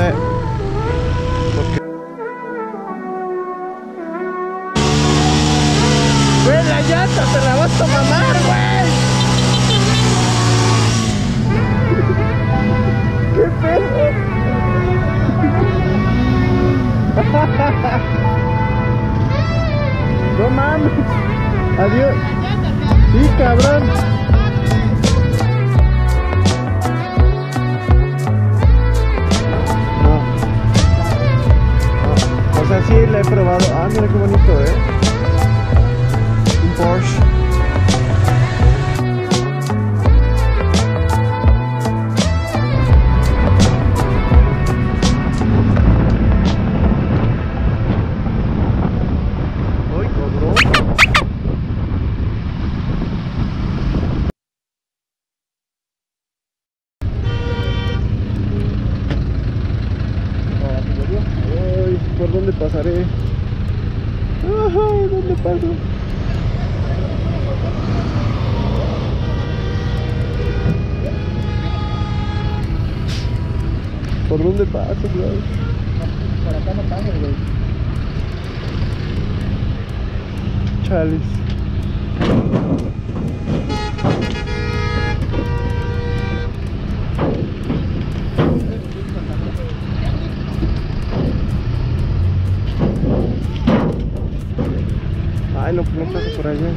Sí. Porque... Güey, la llanta te la vas a mamar, güey. ¿Qué pedo? No mames. Adiós. Sí, cabrón. Sí la he probado. Ah, mira qué bonito, ¿eh? Un Porsche. ¿Por dónde pasaré? Ay, ¿dónde paso? ¿Por dónde paso, güey? Por acá no pasa, güey. Chales. Ay, no, no pasa por allá.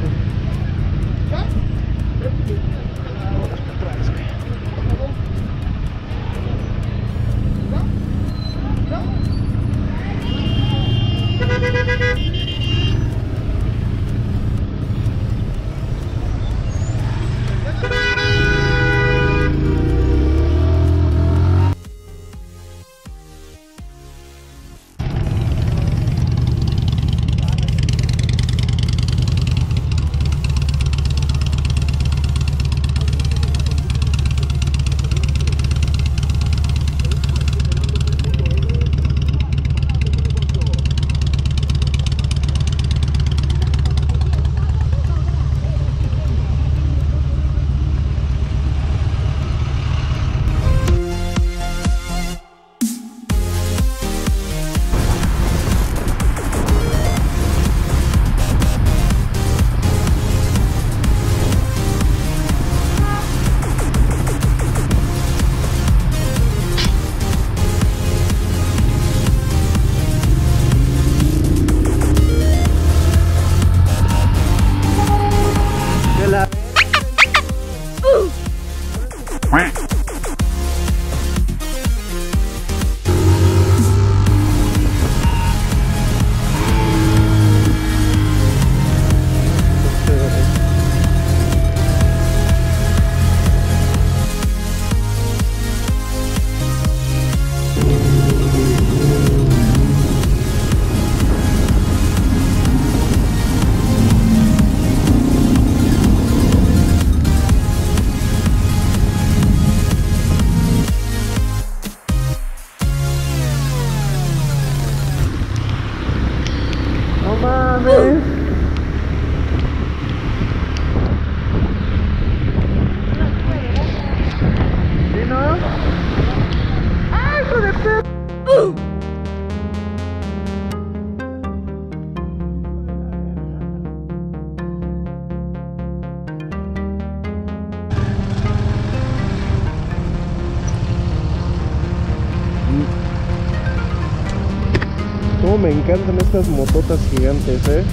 Me encantan estas mototas gigantes, eh.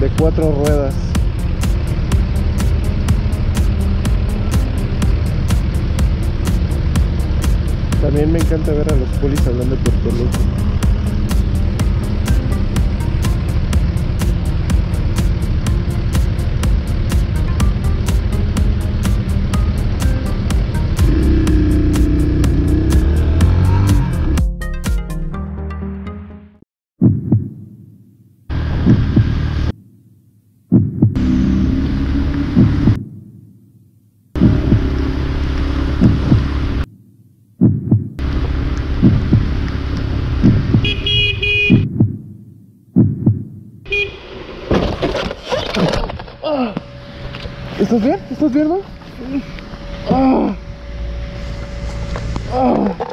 de cuatro ruedas. También me encanta ver a los polis hablando por teléfono. ¿Estás bien? ¿Estás bien, no? Ah. Ah.